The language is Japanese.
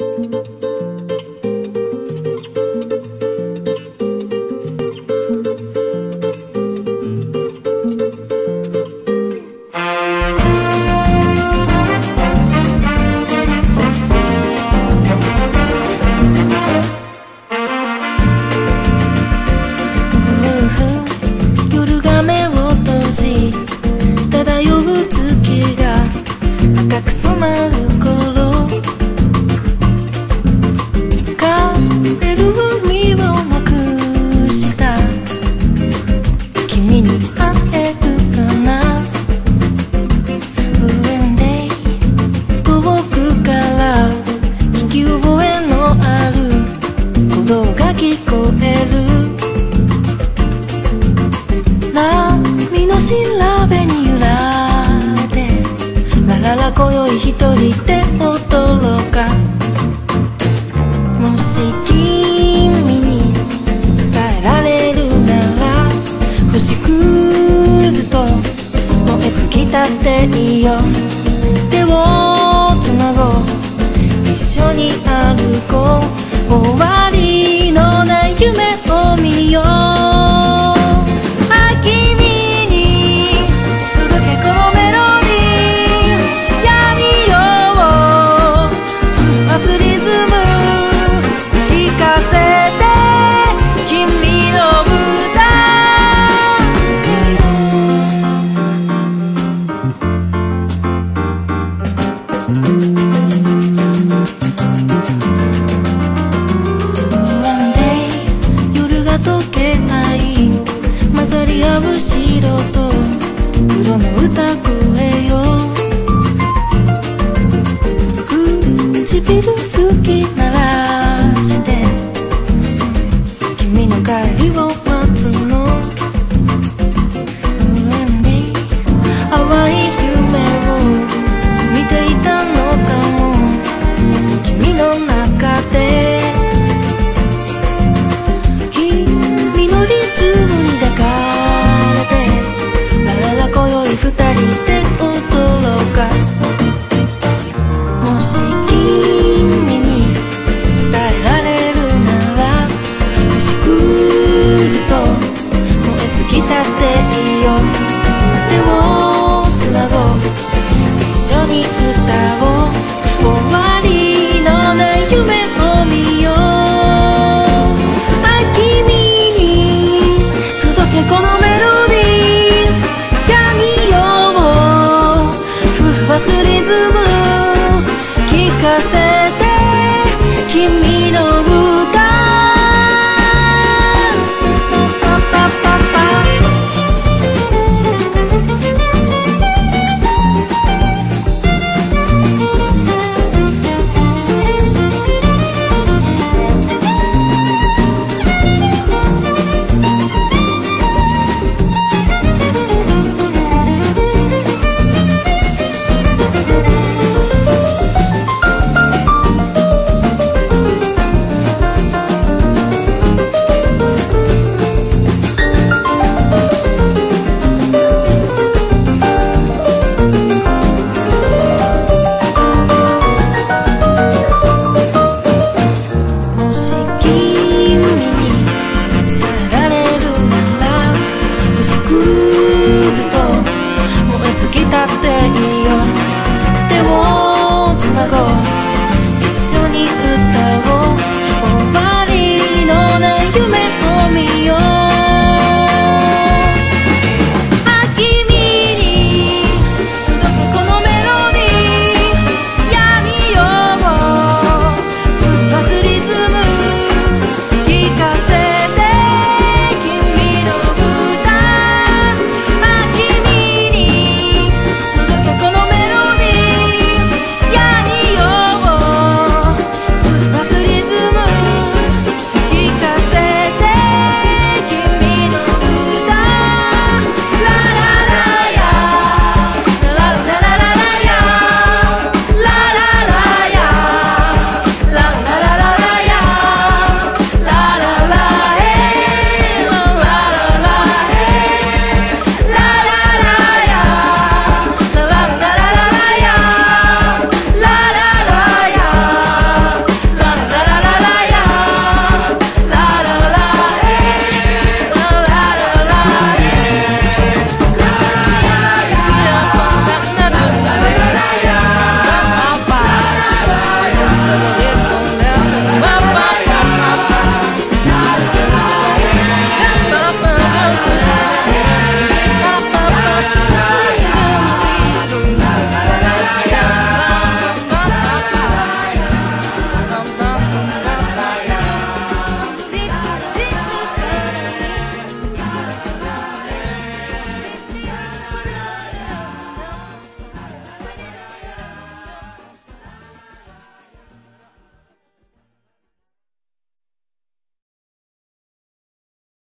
Música 今宵一人で踊ろうか。もし君に伝えられるなら星屑と燃え尽きたっていいよ。手をつなごう。一緒に歩こう。終わ色と黒の歌声よ。唇吹き